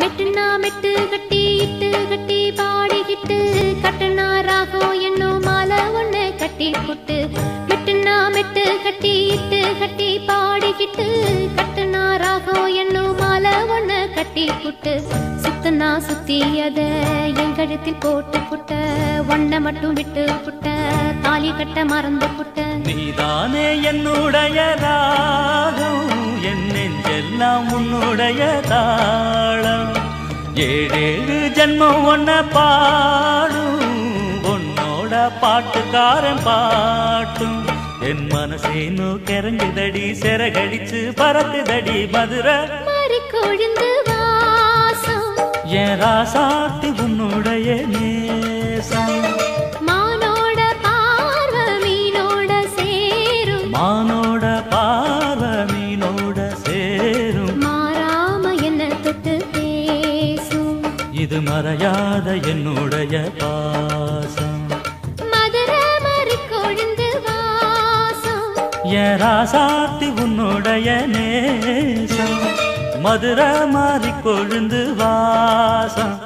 மெட்டுனா மெட்டு கட்டி இட்டு கட்டி பாடிக்கிட்டு கட்டுனா ராகம் என்னும் மாலை ஒண்ணு கட்டி புட்டு மெட்டுனா மெட்டு கட்டி இட்டு கட்டி பாடிக்கிட்டு கட்டுனா ராகம் என்னும் மாலை ஒண்ணு கட்டி புட்டு சுத்தனா சுத்தி அத என் கழுத்தில் போட்டு புட்ட ஒன்ன மட்டும் விட்டு புட்ட தாலி கட்ட மறந்து புட்ட. நீதானே என்னுடைய ராகம் என் நெஞ்செல்லாம் உன்னுடைய தாழ ஏழேழு ஜென்மம் ஒன்ன பாடும் உன்னோட பாட்டுக்காரன் பாட்டும். என் மனசேனு கிறங்குதடி சிறகடிச்சு பறக்குதடி மதுரை. கொழுந்து வாசம். என் ராசாத்தி உன்னுடைய நேசம். மானோட பார்வை மீனோட சேரும். மானோட இது மறையாத என்னுடைய பாசம். மதுரை மாறி கொழுந்து வாசம். என் ராசாத்தி உன்னுடைய நேசம். மதுரை மாறி கொழுந்து வாசம்.